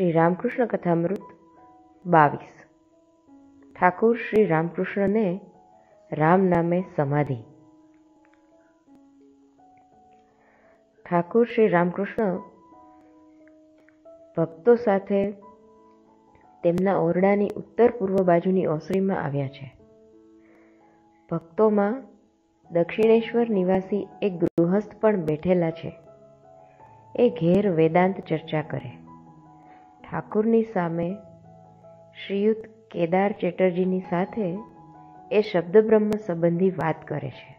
શ્રી રામકૃષ્ણ કથામૃત બાવીસ. ઠાકુર શ્રી રામકૃષ્ણને રામ નામે સમાધિ. ઠાકુર શ્રી રામકૃષ્ણ ભક્તો સાથે તેમના ઓરડાની ઉત્તર પૂર્વ બાજુની ઓસરીમાં આવ્યા છે. ભક્તોમાં દક્ષિણેશ્વર નિવાસી એક ગૃહસ્થ પણ બેઠેલા છે. એ ઘેર વેદાંત ચર્ચા કરે. ઠાકુરની સામે શ્રીયુત કેદાર ચેટર્જીની સાથે એ શબ્દબ્રહ્મ સંબંધી વાત કરે છે.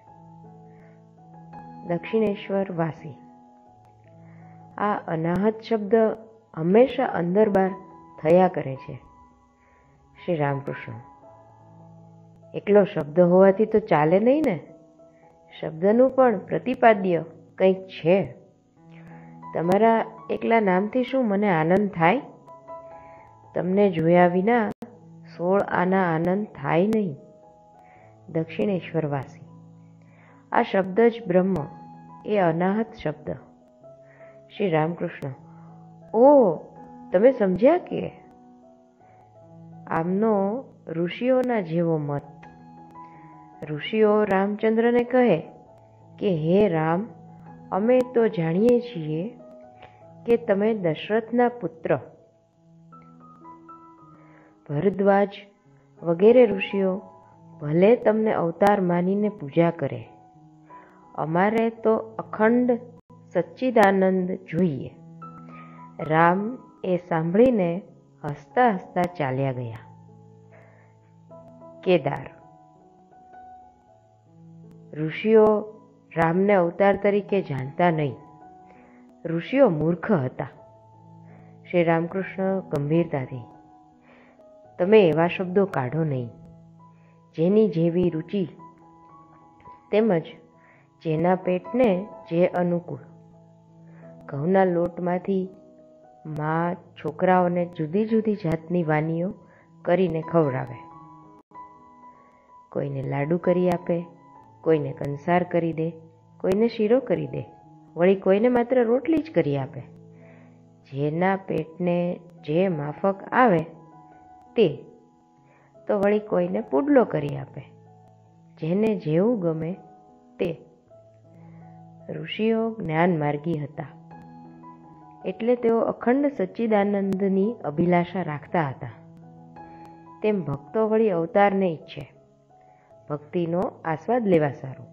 દક્ષિણેશ્વર વાસી. આ અનાહત શબ્દ હંમેશા અંદર બહાર થયા કરે છે. શ્રી રામકૃષ્ણ. એકલો શબ્દ હોવાથી તો ચાલે નહીં ને? શબ્દનું પણ પ્રતિપાદ્ય કંઈક છે. તમારા એકલા નામથી શું મને આનંદ થાય? તમને જોયા વિના સોળ આના આનંદ થાય નહીં. દક્ષિણેશ્વરવાસી. આ શબ્દ જ બ્રહ્મ, એ અનાહત શબ્દ. શ્રી રામકૃષ્ણ ઓ, તમે સમજ્યા કે? આમનો ઋષિઓના જેવો મત. ઋષિઓ રામચંદ્રને કહે કે, હે રામ, અમે તો જાણીએ છીએ કે તમે દશરથના પુત્ર ભરદ્વાજ વગેરે ઋષિઓ ભલે તમને અવતાર માનીને પૂજા કરે. અમારે તો અખંડ સચ્ચિદાનંદ જોઈએ. રામ એ સાંભળીને હસતા હસતા ચાલ્યા ગયા. કેદાર. ઋષિઓ રામને અવતાર તરીકે જાણતા નહીં. ઋષિઓ મૂર્ખ હતા. શ્રી રામકૃષ્ણ ગંભીરતાથી તમે એવા શબ્દો કાઢો નહીં. જેની જેવી રુચિ તેમજ જેના પેટને જે અનુકૂળ. ઘઉંના લોટમાંથી મા છોકરાઓને જુદી જુદી જાતની વાનીઓ કરીને ખવડાવે. કોઈને લાડુ કરી આપે, કોઈને કંસાર કરી દે, કોઈને શીરો કરી દે, વળી કોઈને માત્ર રોટલી જ કરી આપે. જેના પેટને જે માફક આવે તે તો વળી કોઈને પુડલો કરી આપે. જેને જેવું ગમે તે. ઋષિઓ જ્ઞાન માર્ગી હતા. એટલે તેઓ અખંડ સચ્ચિદાનંદની અભિલાષા રાખતા હતા. તેમ ભક્તો વળી અવતારને ઈચ્છે. ભક્તિનો આસ્વાદ લેવા સારું.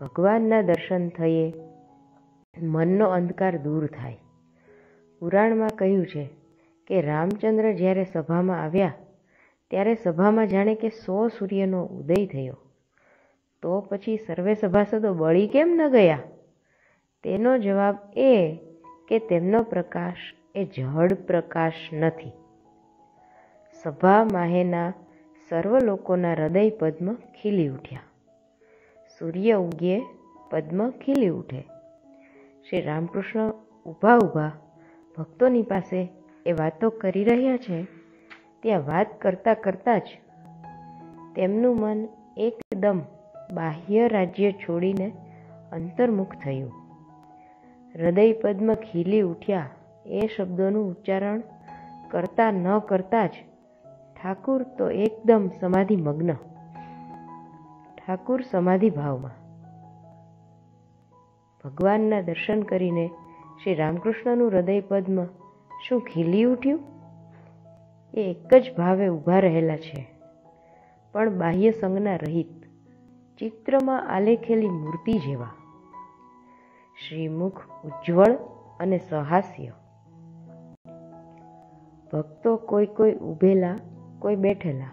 ભગવાનના દર્શન થયે મનનો અંધકાર દૂર થાય. પુરાણમાં કહ્યું છે કે રામચંદ્ર જ્યારે સભામાં આવ્યા, ત્યારે સભામાં જાણે કે સો સૂર્યનો ઉદય થયો. તો પછી સર્વે સભાસદો બળી કેમ ન ગયા? તેનો જવાબ એ કે તેમનો પ્રકાશ એ જળ પ્રકાશ નથી. સભા માહેના સર્વ લોકોના હૃદય પદ્મ ખીલી ઉઠ્યા. સૂર્ય ઉગે, પદ્મ ખીલી ઉઠે. શ્રી રામકૃષ્ણ ઊભા ઊભા ભક્તોની પાસે એ વાતો કરી રહ્યા છે, ત્યાં વાત કરતાં કરતાં જ તેમનું મન એકદમ બાહ્ય રાજ્ય છોડીને અંતર્મુખ થયું. હૃદય ખીલી ઉઠ્યા. એ શબ્દોનું ઉચ્ચારણ કરતા ન કરતા જ ઠાકુર તો એકદમ સમાધિ મગ્ન ઠાકુર સમાધિ ભાવમાં ભગવાનના દર્શન કરીને શ્રી રામકૃષ્ણનું હૃદય પદ્મ શું ખીલી ઉઠ્યું? એ એક જ ભાવે ઊભા રહેલા છે, પણ બાહ્ય સંજ્ઞા રહિત, ચિત્રમાં આલેખેલી મૂર્તિ જેવા. શ્રીમુખ ઉજ્જવળ અને સહાસ્ય. ભક્તો કોઈ કોઈ ઊભેલા, કોઈ બેઠેલા.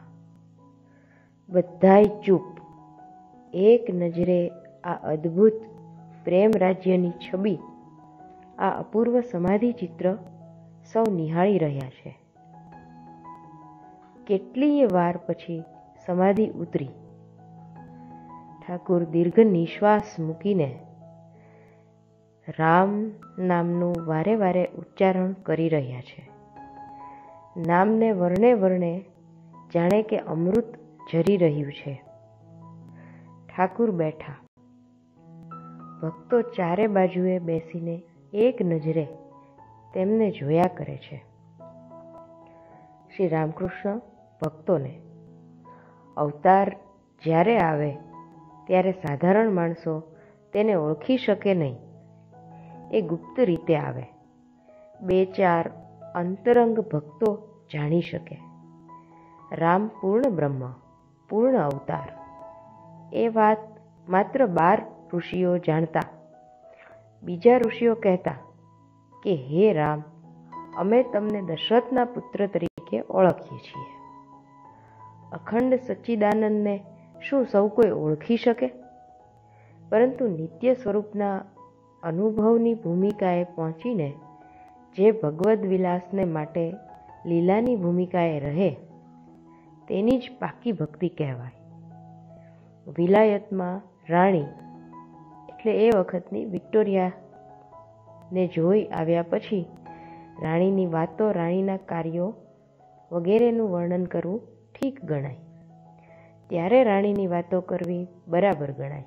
બધાય ચૂપ. એક નજરે આ અદ્ભુત પ્રેમ રાજ્યની છબી, આ અપૂર્વ સમાધિ ચિત્ર સૌ નિહાળી રહ્યા છે. કેટલીય વાર પછી સમાધિ ઉતરી. ઠાકુર દીર્ઘ નિશ્વાસ મૂકીને રામ નામનું વારે વારે ઉચ્ચારણ કરી રહ્યા છે. નામને વર્ણે વર્ણે જાણે કે અમૃત જરી રહ્યું છે. ઠાકુર બેઠા. ભક્તો ચારે બાજુએ બેસીને એક નજરે તેમને જોયા કરે છે. શ્રી રામકૃષ્ણ ભક્તોને, અવતાર જ્યારે આવે, ત્યારે સાધારણ માણસો તેને ઓળખી શકે નહીં. એ ગુપ્ત રીતે આવે. બે ચાર અંતરંગ ભક્તો જાણી શકે. રામ પૂર્ણ બ્રહ્મ, પૂર્ણ અવતાર. એ વાત માત્ર બાર ઋષિઓ જાણતા. બીજા ઋષિઓ કહેતા કે, હે રામ, અમે તમને દશરથના પુત્ર તરીકે ઓળખીએ છીએ. અખંડ સચ્ચિદાનંદને શું સૌ કોઈ ઓળખી શકે? પરંતુ નિત્ય સ્વરૂપના અનુભવની ભૂમિકાએ પહોંચીને જે ભગવદ્ વિલાસને માટે લીલાની ભૂમિકાએ રહે, તેની જ પાકી ભક્તિ કહેવાય. વિલાયતમાં રાણી એટલે એ વખતની વિક્ટોરિયાને જોઈ આવ્યા પછી રાણીની વાતો, રાણીના કાર્યો વગેરેનું વર્ણન કરવું ઠીક ગણાય. ત્યારે રાણીની વાતો કરવી બરાબર ગણાય.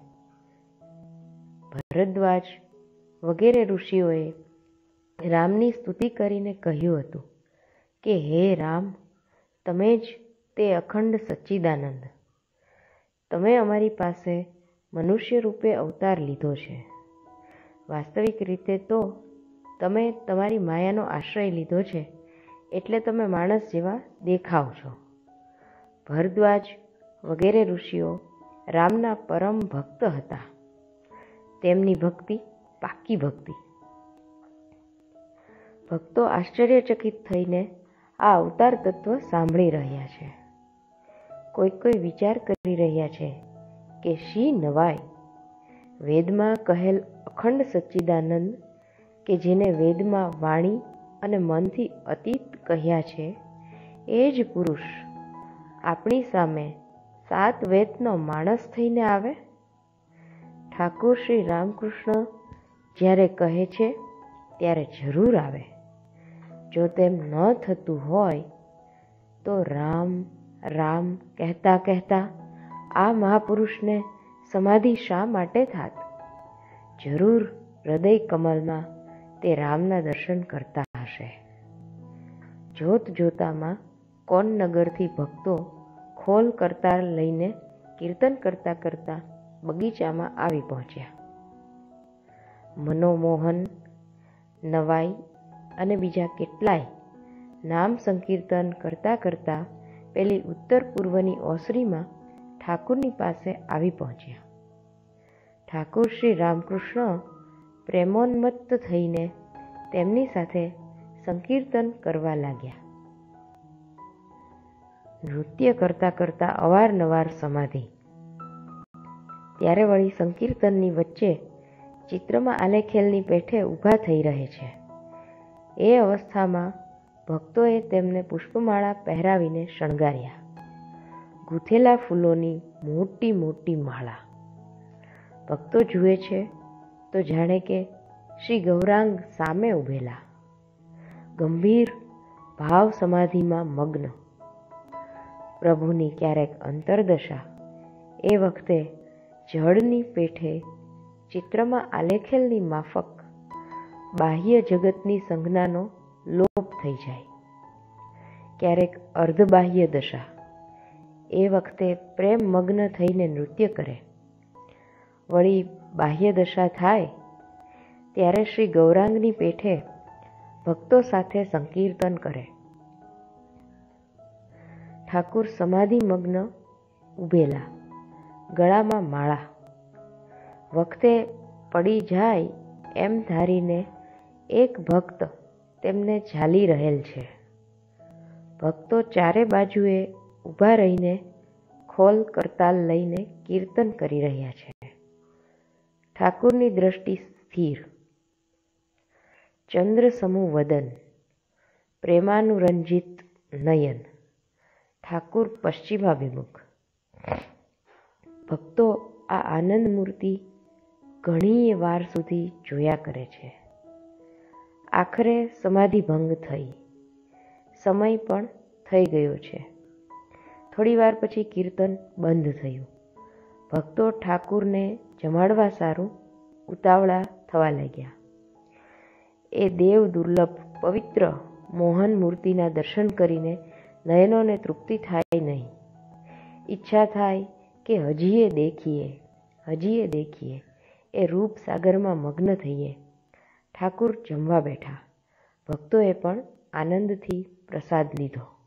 ભરદ્વાજ વગેરે ઋષિઓએ રામની સ્તુતિ કરીને કહ્યું હતું કે, હે રામ, તમે જ તે અખંડ સચ્ચિદાનંદ. તમે અમારી પાસે મનુષ્ય રૂપે અવતાર લીધો છે. વાસ્તવિક રીતે તો તમે તમારી માયાનો આશ્રય લીધો છે, એટલે તમે માણસ જેવા દેખાવ છો. ભરદ્વાજ વગેરે ઋષિઓ રામના પરમ ભક્ત હતા. તેમની ભક્તિ પાકી ભક્તિ. ભક્તો આશ્ચર્યચકિત થઈને આ અવતાર તત્વ સાંભળી રહ્યા છે. કોઈ કોઈ વિચાર કરી રહ્યા છે કે શી નવાય વેદમાં કહેલ અખંડ સચ્ચિદાનંદ, કે જેને વેદમાં વાણી અને મનથી અતીત કહ્યા છે, એ જ પુરુષ આપણી સામે સાત વેદનો માણસ થઈને આવે? ઠાકુર શ્રી રામકૃષ્ણ જ્યારે કહે છે, ત્યારે જરૂર આવે. જો તેમ ન થતું હોય, તો રામ રામ કહેતા કહેતા આ મહાપુરુષને સમાધિ શા માટે થાત? જરૂર હૃદય કમલમાં તે રામના દર્શન કરતા હશે. જોત જોતામાં કોનનગરથી ભક્તો ખોલ કરતા લઈને કીર્તન કરતા કરતા બગીચામાં આવી પહોંચ્યા. મનોમોહન, નવાઈ અને બીજા કેટલાય નામ સંકીર્તન કરતાં કરતાં પેલી ઉત્તર પૂર્વની ઓસરીમાં ઠાકુરની પાસે આવી પહોંચ્યા. ઠાકુર શ્રી રામકૃષ્ણ પ્રેમોન્મત્ત થઈને તેમની સાથે સંકીર્તન કરવા લાગ્યા. નૃત્ય કરતા કરતાં અવારનવાર સમાધિ. ત્યારે વળી સંકીર્તનની વચ્ચે ચિત્રમાં આલેખેલની પેઠે ઊભા થઈ રહે છે. એ અવસ્થામાં ભક્તોએ તેમને પુષ્પમાળા પહેરાવીને શણગાર્યા. ગૂંથેલા ફૂલોની મોટી મોટી માળા. ભક્તો જુએ છે, તો જાણે કે શ્રી ગૌરાંગ સામે ઊભેલા ગંભીર ભાવ સમાધિમાં મગ્ન. પ્રભુની ક્યારેક અંતરદશા એ વખતે જળની પેઠે ચિત્રમાં આલેખેલની માફક બાહ્ય જગતની સંજ્ઞાનો લોપ થઈ જાય. ક્યારેક અર્ધબાહ્ય દશા એ વખતે પ્રેમ મગ્ન થઈને નૃત્ય કરે. વળી બાહ્ય દશા થાય, ત્યારે શ્રી ગૌરાંગની પેઠે ભક્તો સાથે સંકીર્તન કરે. ઠાકુર સમાધિ મગ્ન ઉભેલા, ગળામાં માળા. વખતે પડી જાય એમ ધારીને એક ભક્ત તેમને ઝાલી રહેલ છે. ભક્તો ચારે બાજુએ ઊભા રહીને ખોલ કરતાલ લઈને કીર્તન કરી રહ્યા છે. ઠાકુરની દ્રષ્ટિ સ્થિર. ચંદ્ર સમૂહ વદન. પ્રેમાનુરંજિત નયન. ઠાકુર પશ્ચિમાભિમુખ. ભક્તો આ આનંદ મૂર્તિ ઘણી વાર સુધી જોયા કરે છે. આખરે સમાધિ ભંગ થઈ. સમય પણ થઈ ગયો છે. થોડી વાર પછી કીર્તન બંધ થયું. ભક્તો ઠાકુરને જમાડવા સારું ઉતાવળા થવા લાગ્યા. એ દેવ દુર્લભ પવિત્ર મોહન મૂર્તિના દર્શન કરીને નયનોને તૃપ્તિ થાય નહીં. ઈચ્છા થાય કે હજીએ દેખીએ હજીએ દેખીએ, એ રૂપ સાગરમાં મગ્ન થઈએ. ઠાકુર જમવા બેઠા. ભક્તોએ પણ આનંદથી પ્રસાદ લીધો.